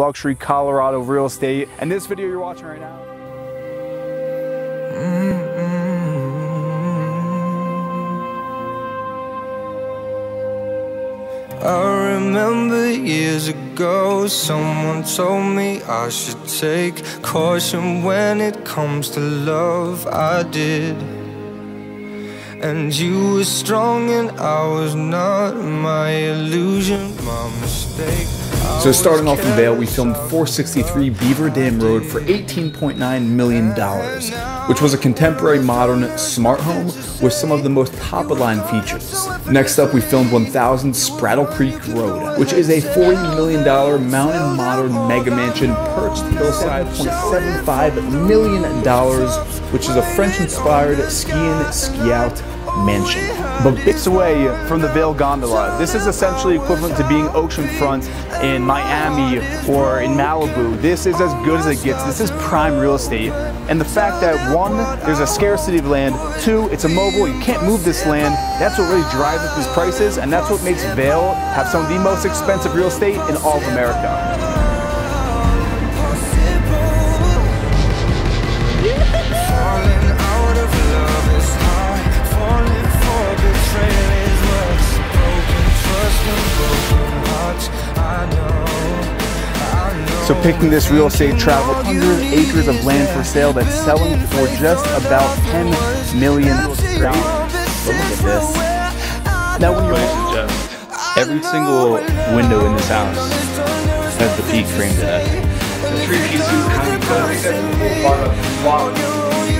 luxury Colorado real estate. And this video you're watching right now. I remember years ago, someone told me I should take caution when it comes to love. I did. And you were strong and I was not my illusion, my mistake. So starting off in Vail, we filmed 463 Beaver Dam Road for $18.9 million, which was a contemporary modern smart home with some of the most top-of-line features. Next up, we filmed 1000 Spraddle Creek Road, which is a $40 million mountain modern mega mansion perched hillside $0.75 million, which is a French-inspired ski-in, ski-out mansion. But bits away from the Vail Gondola. This is essentially equivalent to being oceanfront in Miami or in Malibu. This is as good as it gets. This is prime real estate. And the fact that one, there's a scarcity of land. Two, it's immobile. You can't move this land. That's what really drives up these prices. And that's what makes Vail have some of the most expensive real estate in all of America. So picking this real estate travel, 100 acres of land for sale that's selling for just about 10 million dollars. But look at this. Now when you're every single window in this house has the peak framed in it. The three piece suit kind of a cool part of the. You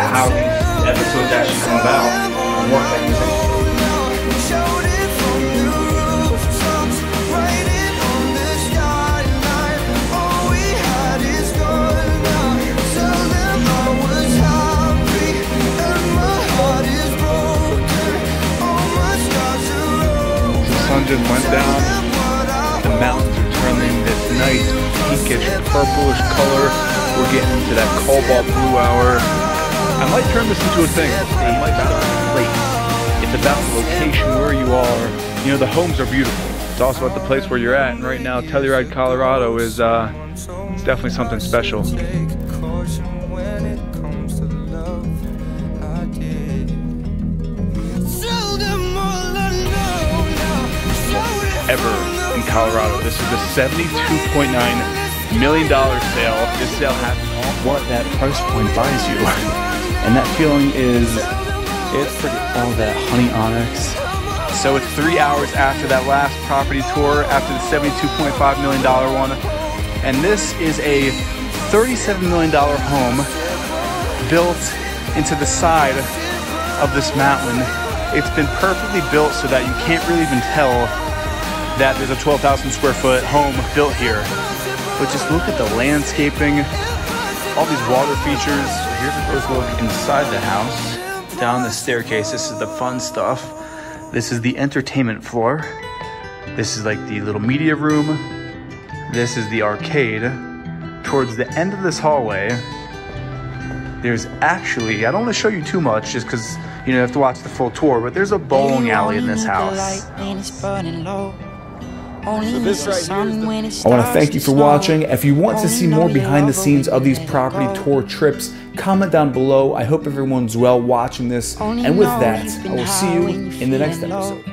how these episodes actually come about just went down. The mountains are turning this nice pinkish purplish color. We're getting into that cobalt blue hour. I might turn this into a thing. I might place. It's about the location where you are. You know, the homes are beautiful. It's also about the place where you're at. And right now, Telluride, Colorado is uh, it's definitely something special. Ever in Colorado. This is the $72.9 million sale. This sale happened on what that price point buys you. And that feeling is, it's pretty, all that honey onyx. So it's three hours after that last property tour, after the $72.5 million one. And this is a $37 million home built into the side of this mountain. It's been perfectly built so that you can't really even tell that there's a 12,000 square foot home built here. But just look at the landscaping, all these water features. Here's a close look inside the house. Down the staircase, this is the fun stuff. This is the entertainment floor. This is like the little media room. This is the arcade. Towards the end of this hallway, there's actually, I don't want to show you too much just because you know you have to watch the full tour, but there's a bowling alley in this house. This right here is the- I want to thank you for watching. If you want to see more behind the scenes of these property tour trips, comment down below. I hope everyone's well watching this. And with that, I will see you in the next episode.